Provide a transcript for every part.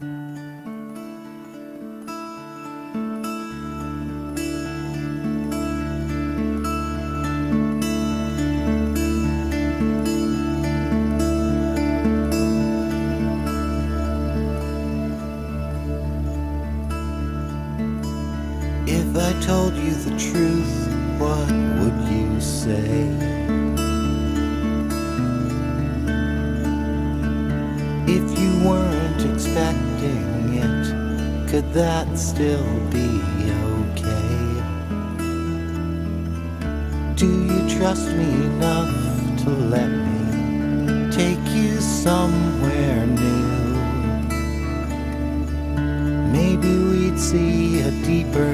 If I told you the truth, what would you say? Could that still be okay? Do you trust me enough to let me take you somewhere new? Maybe we'd see a deeper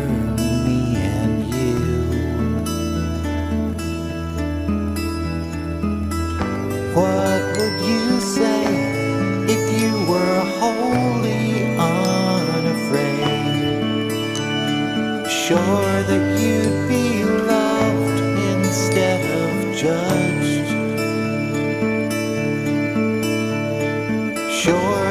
Sure that you'd be loved instead of judged. Sure